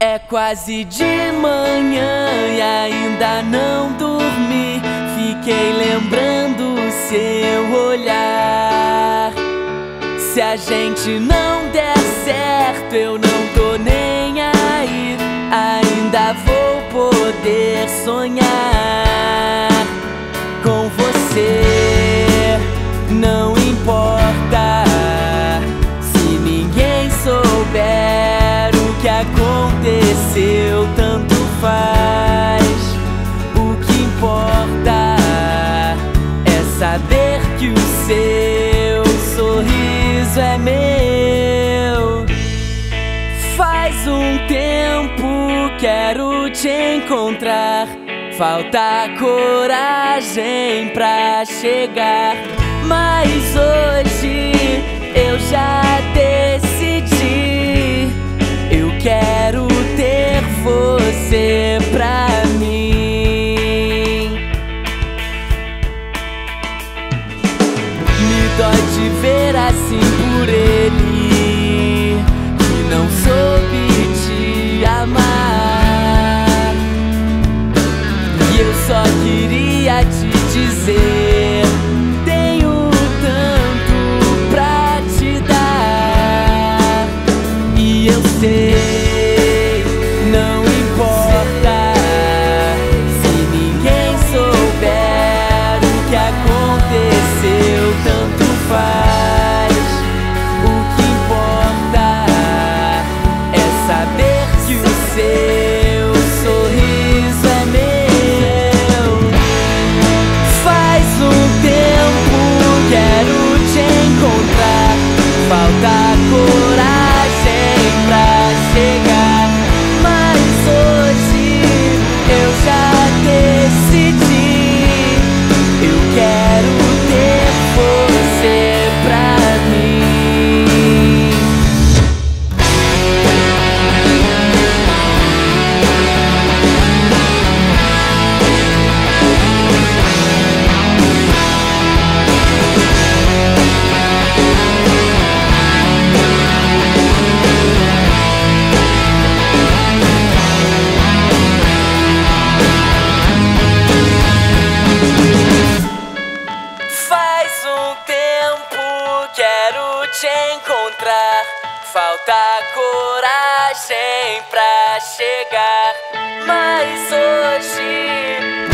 É quase de manhã e ainda não dormi. Fiquei lembrando seu olhar. Se a gente não der certo, eu não tô nem aí. Ainda vou poder sonhar com você. Não faz. O que importa é saber que o seu sorriso é meu. Faz um tempo quero te encontrar. Falta coragem pra chegar. Mas hoje dizer: coragem pra chegar. Mas hoje